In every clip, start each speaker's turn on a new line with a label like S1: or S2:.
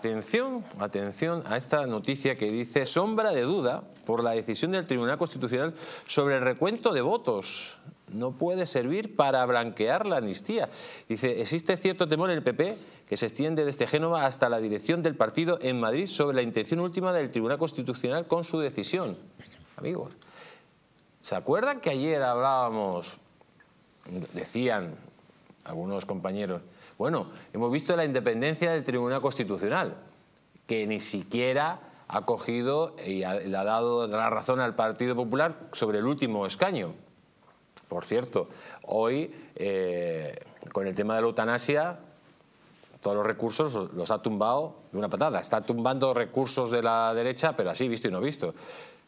S1: Atención, atención a esta noticia que dice sombra de duda por la decisión del Tribunal Constitucional sobre el recuento de votos. No puede servir para blanquear la amnistía. Dice, existe cierto temor en el PP que se extiende desde Génova hasta la dirección del partido en Madrid sobre la intención última del Tribunal Constitucional con su decisión. Amigos, ¿se acuerdan que ayer hablábamos, decían algunos compañeros, bueno, hemos visto la independencia del Tribunal Constitucional, que ni siquiera ha cogido y le ha dado la razón al Partido Popular sobre el último escaño. Por cierto, hoy, eh, con el tema de la eutanasia, todos los recursos los ha tumbado de una patada. Está tumbando recursos de la derecha, pero así visto y no visto.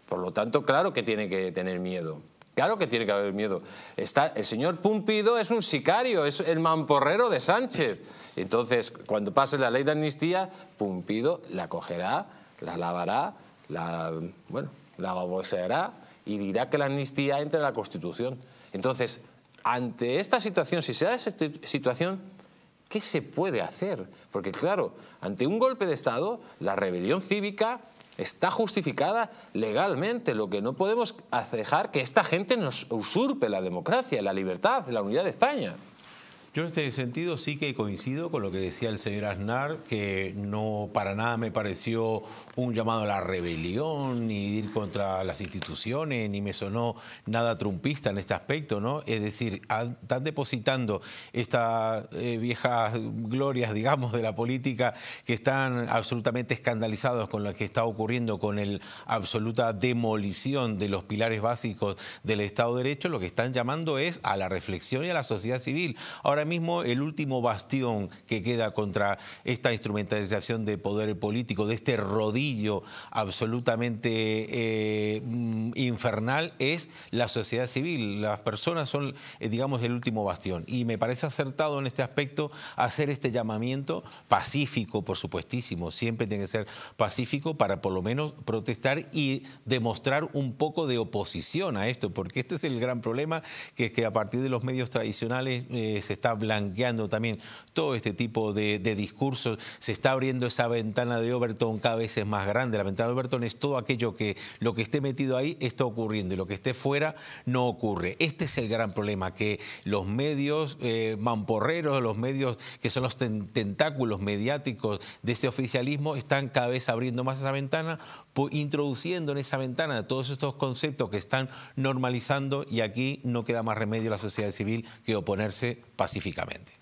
S1: Por lo tanto, claro que tiene que tener miedo. Claro que tiene que haber miedo. Está, el señor Pumpido es un sicario, es el mamporrero de Sánchez. Entonces, cuando pase la ley de amnistía, Pumpido la cogerá, la lavará, la, bueno, la baboseará y dirá que la amnistía entra en la Constitución. Entonces, ante esta situación, si se da esa situación, ¿qué se puede hacer? Porque claro, ante un golpe de Estado, la rebelión cívica Está justificada legalmente. Lo que no podemos dejar que esta gente nos usurpe la democracia, la libertad, la unidad de España.
S2: Yo en este sentido sí que coincido con lo que decía el señor Aznar, que no para nada me pareció un llamado a la rebelión, ni ir contra las instituciones, ni me sonó nada trumpista en este aspecto, ¿no? Es decir, están depositando estas eh, viejas glorias, digamos, de la política, que están absolutamente escandalizados con lo que está ocurriendo con la absoluta demolición de los pilares básicos del Estado de Derecho, lo que están llamando es a la reflexión y a la sociedad civil. Ahora mismo el último bastión que queda contra esta instrumentalización de poder político, de este rodillo absolutamente eh, infernal, es la sociedad civil. Las personas son, eh, digamos, el último bastión. Y me parece acertado en este aspecto hacer este llamamiento pacífico, por supuestísimo, siempre tiene que ser pacífico para por lo menos protestar y demostrar un poco de oposición a esto, porque este es el gran problema, que es que a partir de los medios tradicionales eh, se está blanqueando también todo este tipo de, discursos, se está abriendo esa ventana de Overton cada vez es más grande. La ventana de Overton es todo aquello que lo que esté metido ahí está ocurriendo y lo que esté fuera no ocurre. Este es el gran problema, que los medios eh, mamporreros, los medios que son los tentáculos mediáticos de ese oficialismo están cada vez abriendo más esa ventana, introduciendo en esa ventana todos estos conceptos que están normalizando y aquí no queda más remedio a la sociedad civil que oponerse pacíficamente científicamente.